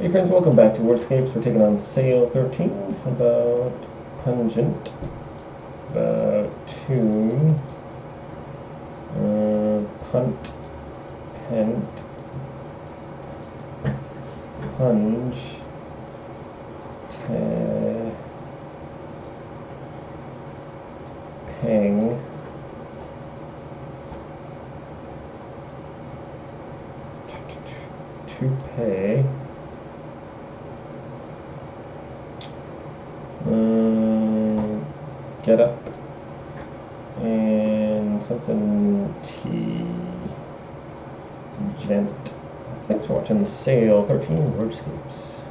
Hey friends, welcome back to Wordscapes. We're taking on Sail 13 about Pungent, about Tune, uh, Punt, Pent, Punge, te, Peng, Toupee, Get and something T, Gent. Thanks for watching the Sail 13 Wordscapes.